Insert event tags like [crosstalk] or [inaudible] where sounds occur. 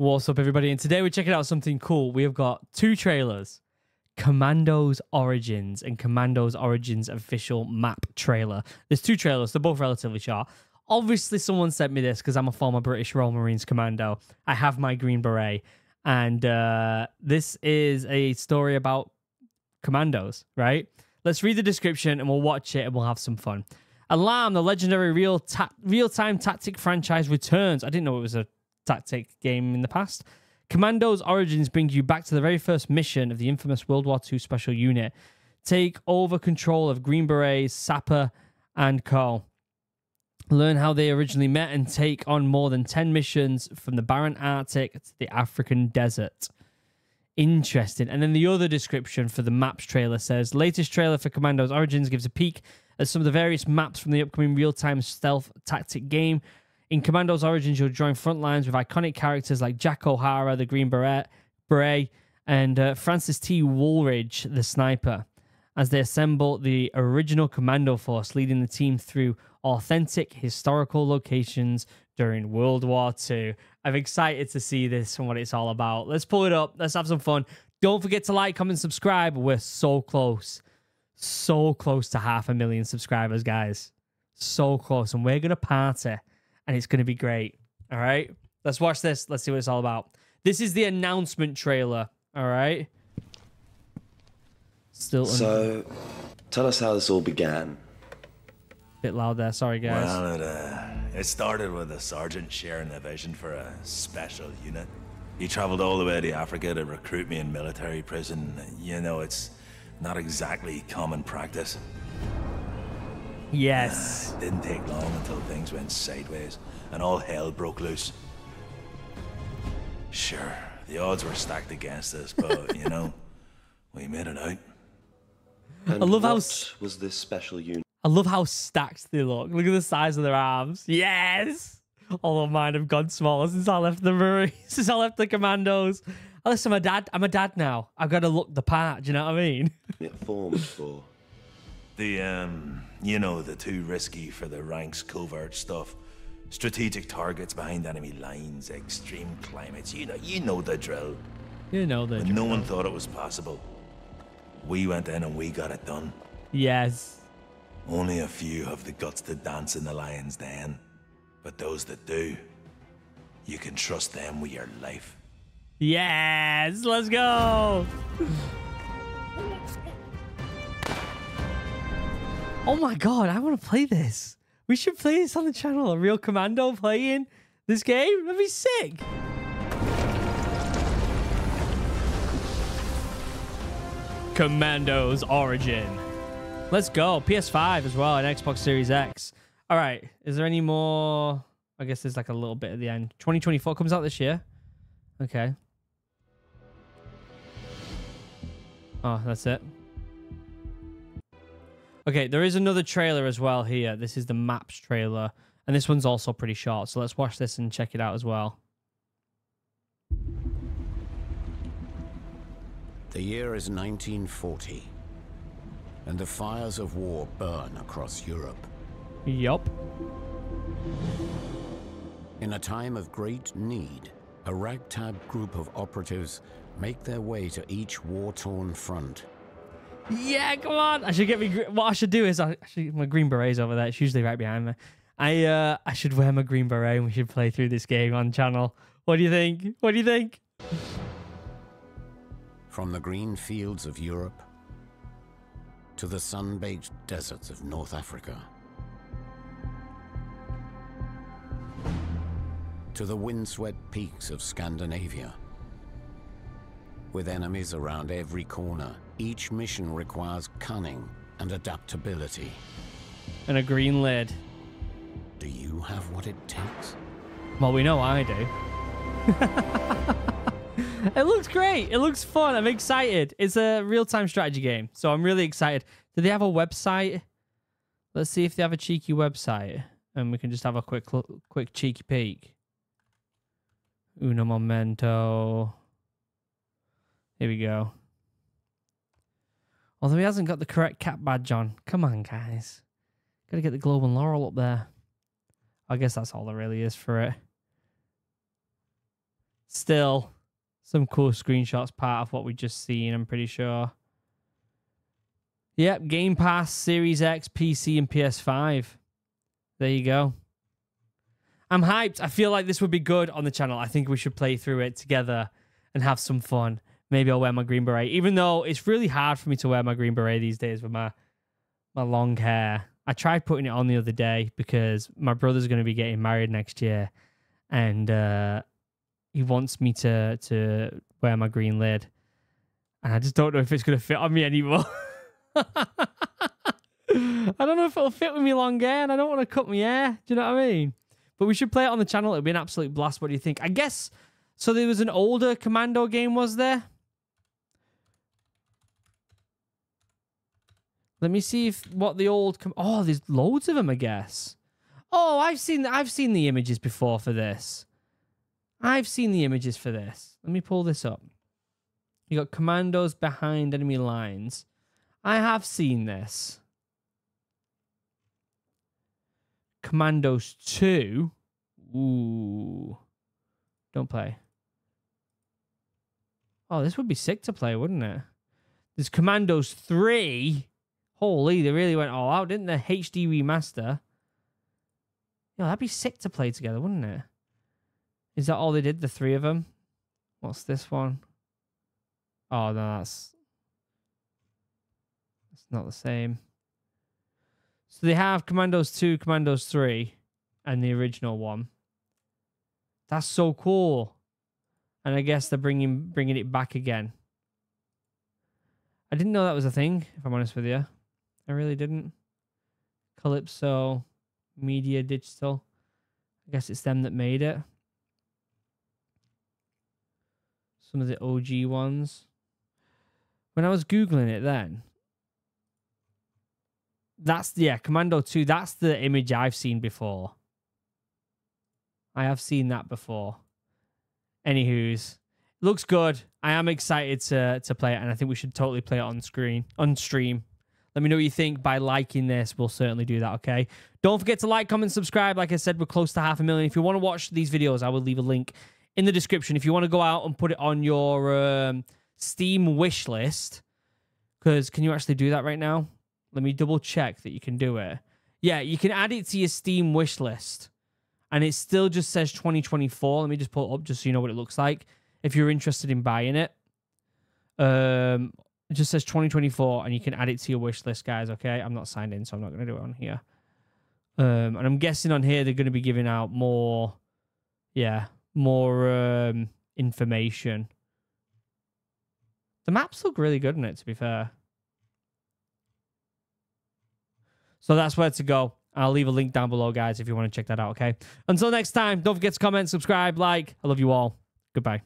What's up, everybody? And today we're checking out something cool. We have got two trailers Commandos Origins and Commandos Origins official map trailer. There's two trailers, they're both relatively short. Obviously, someone sent me this because I'm a former British Royal Marines commando. I have my Green Beret. And uh, this is a story about commandos, right? Let's read the description and we'll watch it and we'll have some fun. Alarm, the legendary real ta- real-time tactic franchise returns. I didn't know it was a tactic game in the past. Commandos Origins brings you back to the very first mission of the infamous World War II Special Unit. Take over control of Green Berets, Sapper, and Co. Learn how they originally met and take on more than 10 missions from the barren Arctic to the African desert. Interesting. And then the other description for the maps trailer says latest trailer for Commandos Origins gives a peek at some of the various maps from the upcoming real time stealth tactic game. In Commandos Origins, you'll join front lines with iconic characters like Jack O'Hara, the Green Beret, Beret and uh, Francis T. Woolridge, the sniper, as they assemble the original commando force, leading the team through authentic historical locations during World War II. I'm excited to see this and what it's all about. Let's pull it up. Let's have some fun. Don't forget to like, comment, subscribe. We're so close. So close to half a million subscribers, guys. So close. And we're going to party. And it's going to be great. All right. Let's watch this. Let's see what it's all about. This is the announcement trailer. All right. Still So, tell us how this all began. bit loud there. Sorry, guys. Well, it, uh, it started with a sergeant sharing a vision for a special unit. He traveled all the way to Africa to recruit me in military prison. You know, it's not exactly common practice. Yes. It didn't take long until things went sideways and all hell broke loose. Sure, the odds were stacked against us, but, [laughs] you know, we made it out. And I love how what was this special unit? I love how stacked they look. Look at the size of their arms. Yes. Although mine have gone smaller since I left the Marines, [laughs] since I left the Commandos. Listen, I'm a dad. I'm a dad now. I've got to look the part. Do you know what I mean? It formed for. The, um, you know, the too risky for the ranks covert stuff. Strategic targets behind enemy lines, extreme climates, you know, you know the drill. You know the. But no one thought it was possible. We went in and we got it done. Yes. Only a few have the guts to dance in the lion's den. But those that do, you can trust them with your life. Yes. Let's go. [laughs] Oh my god, I want to play this. We should play this on the channel. A real commando playing this game. That'd be sick. Commandos Origin. Let's go. PS5 as well and Xbox Series X. All right. Is there any more? I guess there's like a little bit at the end. 2024 comes out this year. Okay. Oh, that's it. Okay, there is another trailer as well here. This is the maps trailer. And this one's also pretty short. So let's watch this and check it out as well. The year is 1940, and the fires of war burn across Europe. Yup. In a time of great need, a ragtag group of operatives make their way to each war-torn front. Yeah, come on. I should get me. What I should do is I my green beret's over there. It's usually right behind me. I uh I should wear my green beret and we should play through this game on channel. What do you think? What do you think? From the green fields of Europe to the sun-baked deserts of North Africa to the windswept peaks of Scandinavia. With enemies around every corner, each mission requires cunning and adaptability. And a green lid. Do you have what it takes? Well, we know I do. [laughs] it looks great. It looks fun. I'm excited. It's a real-time strategy game, so I'm really excited. Do they have a website? Let's see if they have a cheeky website, and we can just have a quick, quick cheeky peek. Uno momento. Here we go. Although he hasn't got the correct cap badge on. Come on, guys. Gotta get the globe and laurel up there. I guess that's all there really is for it. still some cool screenshots part of what we just seen, I'm pretty sure. Yep, Game Pass, Series X, PC, and PS5. There you go. I'm hyped. I feel like this would be good on the channel. I think we should play through it together and have some fun. Maybe I'll wear my green beret, even though it's really hard for me to wear my green beret these days with my my long hair. I tried putting it on the other day because my brother's going to be getting married next year, and uh, he wants me to to wear my green lid, and I just don't know if it's going to fit on me anymore. [laughs] I don't know if it'll fit with me long hair, and I don't want to cut my hair. Do you know what I mean? But we should play it on the channel. It'll be an absolute blast. What do you think? I guess so. There was an older Commando game, was there? Let me see if what the old. Oh, there's loads of them. I guess. Oh, I've seen. I've seen the images before for this. I've seen the images for this. Let me pull this up. You got commandos behind enemy lines. I have seen this. Commandos 2. Ooh. Don't play. Oh, this would be sick to play, wouldn't it? There's Commandos 3. Holy, they really went all out, didn't they? HD remaster. Yeah, that'd be sick to play together, wouldn't it? Is that all they did, the three of them? What's this one? Oh, no, that's... It's not the same. So they have Commandos 2, Commandos 3, and the original one. That's so cool. And I guess they're bringing bringing it back again. I didn't know that was a thing, if I'm honest with you. I really didn't. Kalypso Media Digital. I guess it's them that made it. Some of the OG ones. When I was Googling it then, that's yeah, Commando 2, that's the image I've seen before. I have seen that before. Anywho's, looks good. I am excited to to play it, and I think we should totally play it on screen, on stream. Let me know what you think by liking this. We'll certainly do that, okay? Don't forget to like, comment, subscribe. Like I said, we're close to half a million. If you want to watch these videos, I will leave a link in the description. If you want to go out and put it on your um, Steam wish list, because can you actually do that right now? Let me double check that you can do it. Yeah, you can add it to your Steam wish list. And it still just says 2024. Let me just pull it up just so you know what it looks like. If you're interested in buying it. Um it just says 2024 and you can add it to your wish list, guys. Okay. I'm not signed in, so I'm not gonna do it on here. Um, and I'm guessing on here they're gonna be giving out more yeah, more um information. The maps look really good in it, to be fair. So that's where to go. I'll leave a link down below, guys, if you want to check that out, okay? Until next time, don't forget to comment, subscribe, like. I love you all. Goodbye.